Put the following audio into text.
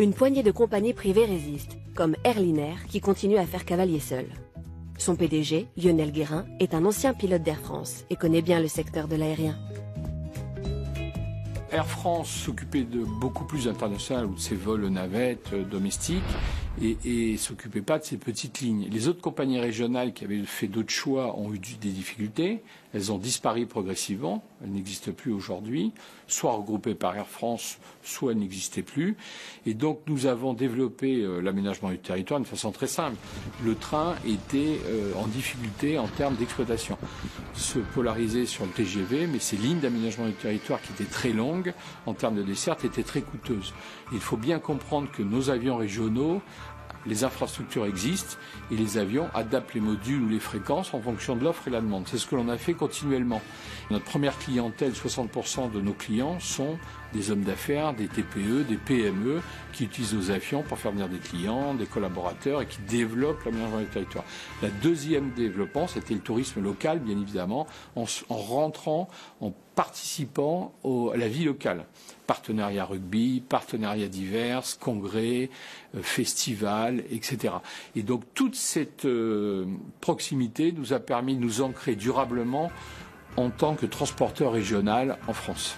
Une poignée de compagnies privées résistent, comme Airlinair qui continue à faire cavalier seul. Son PDG, Lionel Guérin, est un ancien pilote d'Air France et connaît bien le secteur de l'aérien. Air France s'occupait de beaucoup plus international ou de ses vols navettes euh, domestiques et, et s'occupait pas de ces petites lignes. Les autres compagnies régionales qui avaient fait d'autres choix ont eu des difficultés. Elles ont disparu progressivement. Elles n'existent plus aujourd'hui, soit regroupées par Air France, soit elles n'existaient plus. Et donc nous avons développé euh, l'aménagement du territoire de façon très simple. Le train était euh, en difficulté en termes d'exploitation. Se polariser sur le TGV, mais ces lignes d'aménagement du territoire qui étaient très longues en termes de desserte étaient très coûteuses. Il faut bien comprendre que nos avions régionaux les infrastructures existent et les avions adaptent les modules ou les fréquences en fonction de l'offre et la demande. C'est ce que l'on a fait continuellement. Notre première clientèle, 60% de nos clients sont des hommes d'affaires, des TPE, des PME qui utilisent nos avions pour faire venir des clients, des collaborateurs et qui développent l'aménagement du territoire. La deuxième développement, c'était le tourisme local, bien évidemment, en, en rentrant, en participant à la vie locale. Partenariats rugby, partenariats divers, congrès, euh, festivals, etc. Et donc toute cette euh, proximité nous a permis de nous ancrer durablement en tant que transporteur régional en France.